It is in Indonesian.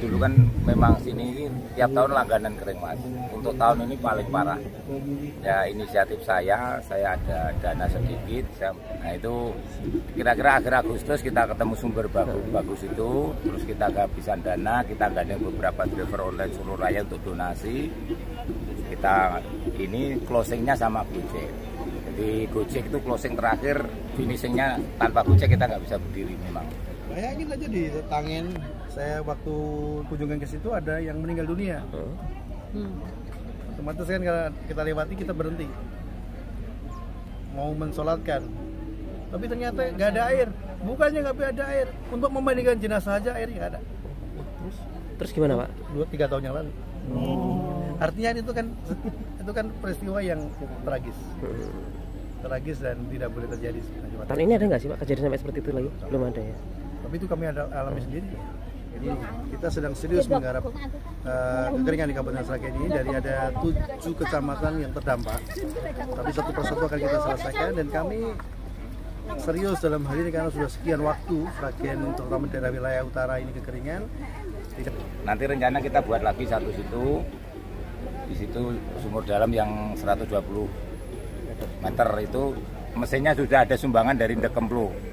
Dulu kan memang sini tiap tahun langganan kering mas. Untuk tahun ini paling parah. Ya inisiatif saya, saya ada dana sedikit. Saya, nah itu kira-kira akhir Agustus kita ketemu sumber bagus, bagus itu. Terus kita kehabisan dana, kita gandeng beberapa driver online seluruh raya untuk donasi. Kita ini closingnya sama Gojek. Jadi Gojek itu closing terakhir, finishingnya tanpa Gojek kita nggak bisa berdiri memang. Bayangin aja di Tangen, saya waktu kunjungan ke situ ada yang meninggal dunia. Hmm. Otomatis kan kalau kita lewati kita berhenti. Mau mensolatkan. Tapi ternyata nggak ada air. Bukannya nggak ada air. Untuk memandikan jenazah aja airnya nggak ada. Terus gimana pak? Dua tiga tahun yang lalu. Artinya itu kan itu kan peristiwa yang tragis. Tragis dan tidak boleh terjadi. Tahun ini ada nggak sih pak kejadian sampai seperti itu lagi? Belum ada ya. tapi itu kami ada alami sendiri jadi kita sedang serius menggarap uh, kekeringan di Kabupaten Sragen ini dari ada tujuh kecamatan yang terdampak tapi satu persatu akan kita selesaikan dan kami serius dalam hal ini karena sudah sekian waktu Sragen terutama daerah wilayah utara ini kekeringan Nanti rencana kita buat lagi satu situ. Di situ sumur dalam yang 120 meter itu mesinnya sudah ada sumbangan dari Ndekemplu.